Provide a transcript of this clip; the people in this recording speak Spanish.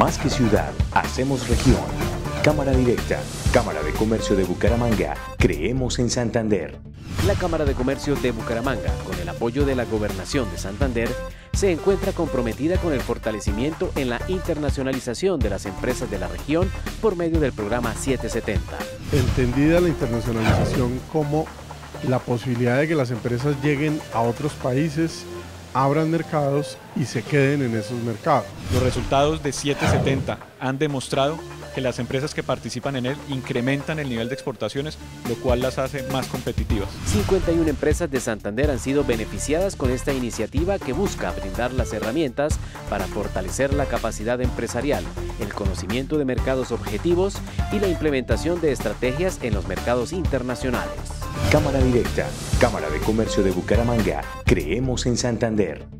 Más que ciudad, hacemos región. Cámara Directa, Cámara de Comercio de Bucaramanga, creemos en Santander. La Cámara de Comercio de Bucaramanga, con el apoyo de la Gobernación de Santander, se encuentra comprometida con el fortalecimiento en la internacionalización de las empresas de la región por medio del programa 770. Entendida la internacionalización como la posibilidad de que las empresas lleguen a otros países abran mercados y se queden en esos mercados. Los resultados de 770 han demostrado que las empresas que participan en él incrementan el nivel de exportaciones, lo cual las hace más competitivas. 51 empresas de Santander han sido beneficiadas con esta iniciativa que busca brindar las herramientas para fortalecer la capacidad empresarial, el conocimiento de mercados objetivos y la implementación de estrategias en los mercados internacionales. Cámara Directa, Cámara de Comercio de Bucaramanga, creemos en Santander.